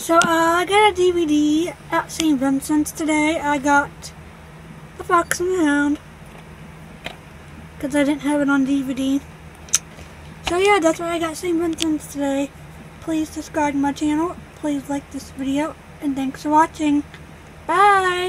So uh, I got a DVD at St. Vincent's today. I got The Fox and the Hound because I didn't have it on DVD. So yeah, that's why I got St. Vincent's today. Please subscribe to my channel. Please like this video. And thanks for watching. Bye!